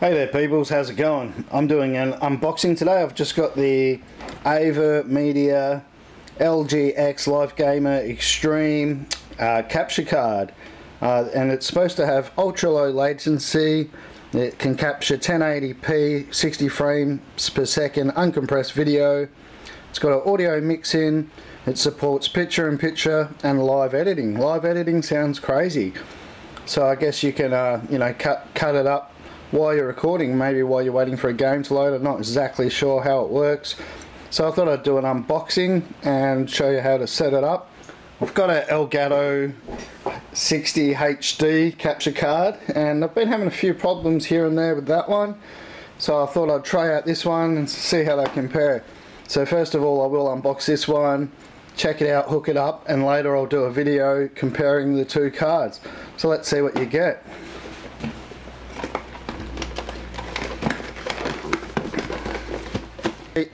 Hey there peoples, how's it going? I'm doing an unboxing today. I've just got the AVerMedia LG X Live Gamer Extreme uh, capture card. Uh, and it's supposed to have ultra low latency. It can capture 1080p 60 frames per second uncompressed video. It's got an audio mix in. It supports picture in picture and live editing. Live editing sounds crazy. So I guess you can uh, you know cut cut it up while you're recording, maybe while you're waiting for a game to load. I'm not exactly sure how it works. So I thought I'd do an unboxing and show you how to set it up. I've got an Elgato 60 HD capture card and I've been having a few problems here and there with that one. So I thought I'd try out this one and see how they compare. So first of all I will unbox this one, check it out, hook it up and later I'll do a video comparing the two cards. So let's see what you get.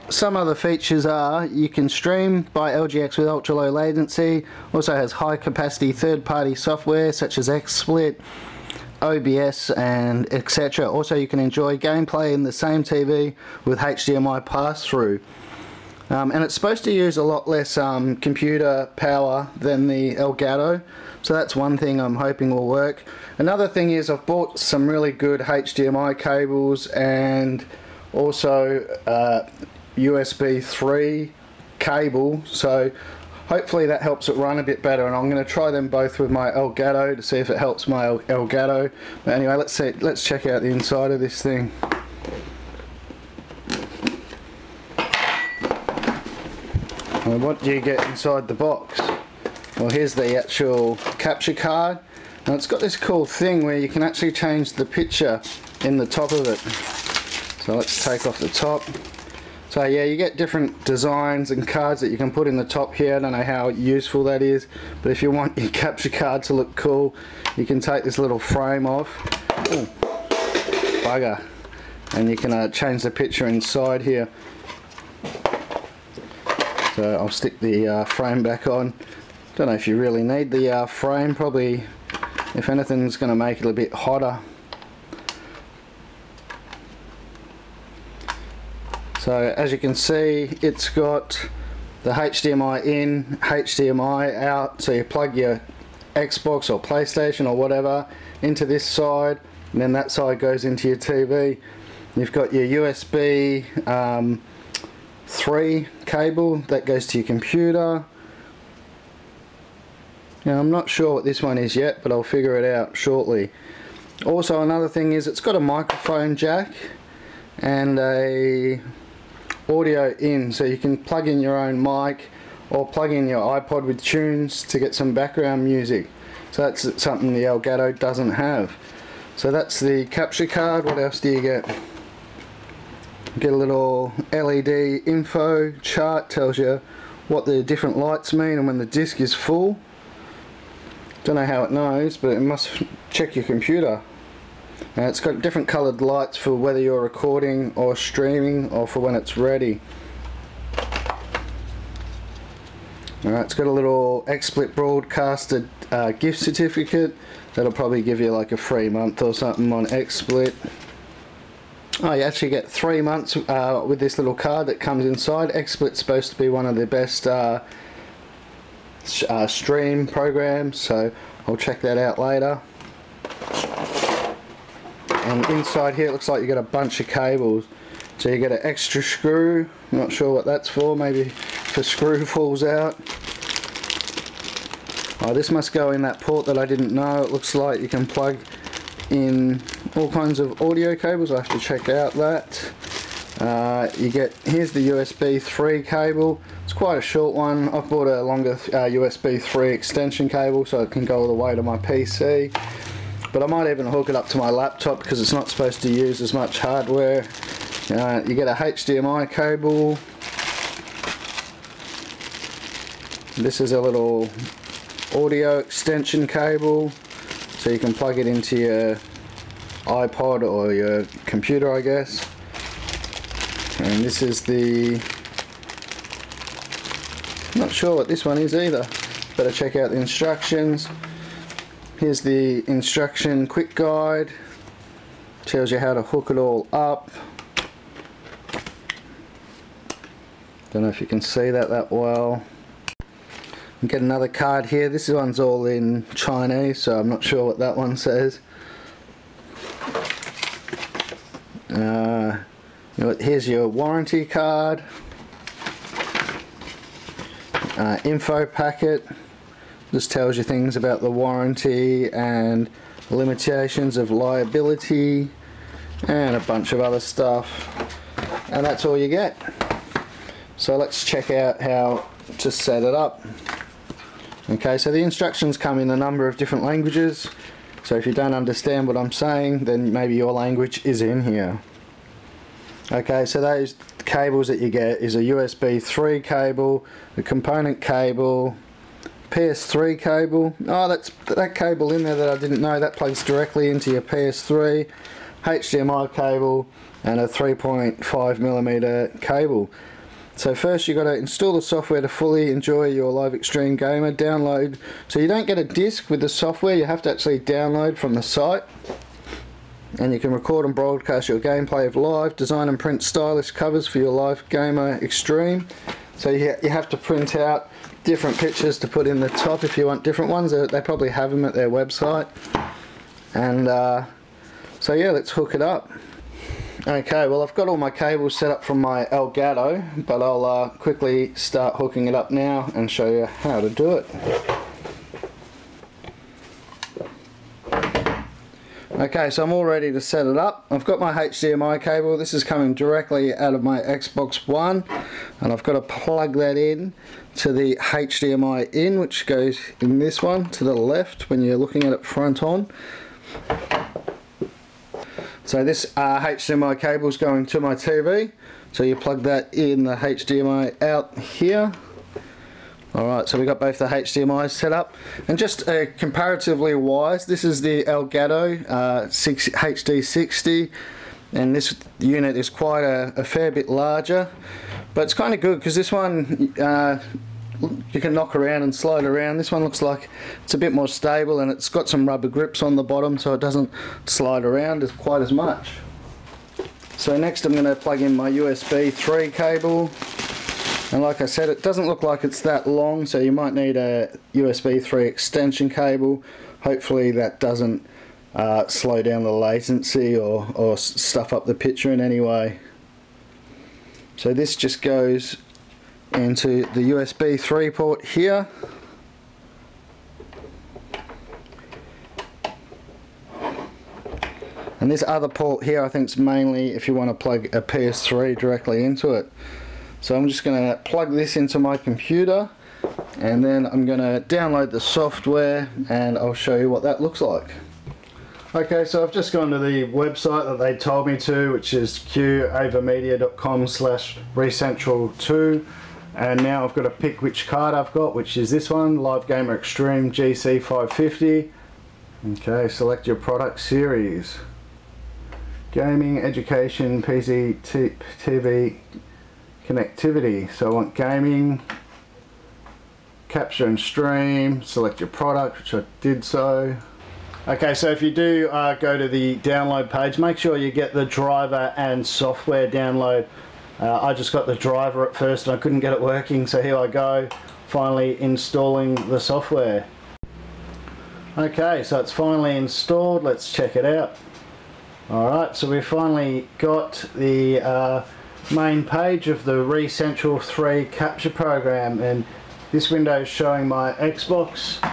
Some other features are you can stream by LGX with ultra low latency, also has high capacity third party software such as XSplit, OBS and etc. Also you can enjoy gameplay in the same TV with HDMI pass through. Um, and it's supposed to use a lot less um, computer power than the Elgato so that's one thing I'm hoping will work. Another thing is I've bought some really good HDMI cables and also uh, USB 3 cable. So hopefully that helps it run a bit better. And I'm going to try them both with my Elgato to see if it helps my Elgato. But anyway let's see let's check out the inside of this thing. What do you get inside the box? Well here's the actual capture card. And it's got this cool thing where you can actually change the picture in the top of it so let's take off the top. So yeah, you get different designs and cards that you can put in the top here. I don't know how useful that is, but if you want your capture card to look cool, you can take this little frame off. Ooh, bugger. And you can uh, change the picture inside here. So I'll stick the uh, frame back on. Don't know if you really need the uh, frame, probably if anything's going to make it a bit hotter So as you can see it's got the HDMI in, HDMI out so you plug your Xbox or PlayStation or whatever into this side and then that side goes into your TV. You've got your USB um, 3 cable that goes to your computer. Now I'm not sure what this one is yet but I'll figure it out shortly. Also another thing is it's got a microphone jack and a audio in so you can plug in your own mic or plug in your iPod with tunes to get some background music. So that's something the Elgato doesn't have. So that's the capture card. What else do you get? Get a little LED info chart tells you what the different lights mean and when the disk is full. Don't know how it knows but it must check your computer and it's got different coloured lights for whether you're recording or streaming or for when it's ready. Alright, it's got a little XSplit broadcasted uh, gift certificate. That'll probably give you like a free month or something on XSplit. Oh, you actually get three months uh, with this little card that comes inside. XSplit's supposed to be one of the best uh, uh, stream programs, so I'll check that out later inside here it looks like you got a bunch of cables. So you get an extra screw. Not sure what that's for. Maybe if a screw falls out. Oh this must go in that port that I didn't know. It looks like you can plug in all kinds of audio cables. I have to check out that. Uh, you get here's the USB 3 cable. It's quite a short one. I've bought a longer uh, USB 3 extension cable so it can go all the way to my PC but I might even hook it up to my laptop because it's not supposed to use as much hardware. Uh, you get a HDMI cable. This is a little audio extension cable so you can plug it into your iPod or your computer I guess. And this is the not sure what this one is either better check out the instructions Here's the instruction quick guide. tells you how to hook it all up. Don't know if you can see that that well. Get another card here. This one's all in Chinese so I'm not sure what that one says. Uh, here's your warranty card. Uh, info packet just tells you things about the warranty and limitations of liability and a bunch of other stuff. And that's all you get. So let's check out how to set it up. Okay so the instructions come in a number of different languages. So if you don't understand what I'm saying then maybe your language is in here. Okay so those cables that you get is a USB 3 cable a component cable PS3 cable. Oh, that's that cable in there that I didn't know. That plugs directly into your PS3. HDMI cable and a 3.5 millimeter cable. So first you've got to install the software to fully enjoy your Live Extreme Gamer. Download. So you don't get a disc with the software. You have to actually download from the site. And you can record and broadcast your gameplay of live. Design and print stylish covers for your Live Gamer Extreme. So you, you have to print out different pictures to put in the top if you want different ones. They probably have them at their website. And uh, so yeah, let's hook it up. Okay, well I've got all my cables set up from my Elgato, but I'll uh, quickly start hooking it up now and show you how to do it. Okay, so I'm all ready to set it up. I've got my HDMI cable. This is coming directly out of my Xbox One. And I've got to plug that in to the HDMI in, which goes in this one to the left when you're looking at it front on. So this uh, HDMI cable is going to my TV. So you plug that in the HDMI out here Alright, so we got both the HDMIs set up. And just uh, comparatively wise, this is the Elgato uh, 6, HD60 and this unit is quite a, a fair bit larger but it's kind of good because this one uh, you can knock around and slide around. This one looks like it's a bit more stable and it's got some rubber grips on the bottom so it doesn't slide around as quite as much. So next I'm going to plug in my USB 3 cable and like I said it doesn't look like it's that long so you might need a USB 3 extension cable. Hopefully that doesn't uh, slow down the latency or, or stuff up the picture in any way. So this just goes into the USB 3 port here. And this other port here I think is mainly if you want to plug a PS3 directly into it so I'm just going to plug this into my computer and then I'm going to download the software and I'll show you what that looks like. Okay, so I've just gone to the website that they told me to, which is qavamedia.com slash recentral2 and now I've got to pick which card I've got, which is this one, Live Gamer Extreme GC550. Okay, select your product series. Gaming, education, PC, TV, connectivity. So I want gaming, capture and stream, select your product, which I did so. Okay, so if you do uh, go to the download page, make sure you get the driver and software download. Uh, I just got the driver at first and I couldn't get it working, so here I go, finally installing the software. Okay, so it's finally installed, let's check it out. Alright, so we finally got the uh, main page of the ReCentral 3 capture program and this window is showing my Xbox.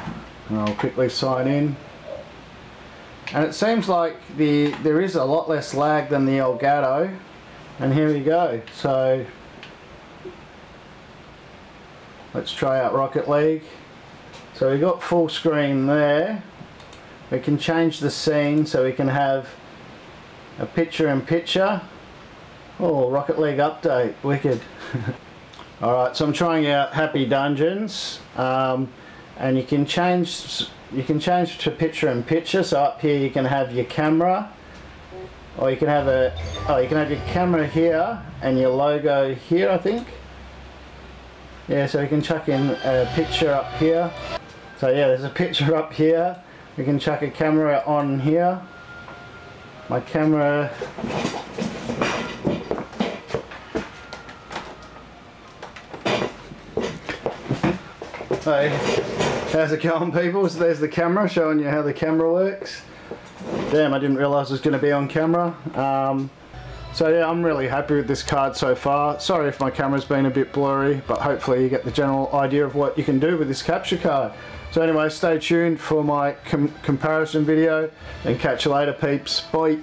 And I'll quickly sign in. And it seems like the there is a lot less lag than the Elgato. And here we go. So let's try out Rocket League. So we've got full screen there. We can change the scene so we can have a picture in picture Oh, Rocket League update, wicked. Alright, so I'm trying out Happy Dungeons, um, and you can change you can change to picture in picture. So up here you can have your camera, or you can have a oh you can have your camera here and your logo here, I think. Yeah, so you can chuck in a picture up here. So yeah, there's a picture up here. We can chuck a camera on here my camera Hey, how's it going people? So there's the camera showing you how the camera works. Damn, I didn't realise it was going to be on camera. Um, so yeah, I'm really happy with this card so far. Sorry if my camera's been a bit blurry, but hopefully you get the general idea of what you can do with this capture card. So anyway, stay tuned for my com comparison video and catch you later peeps. Bye.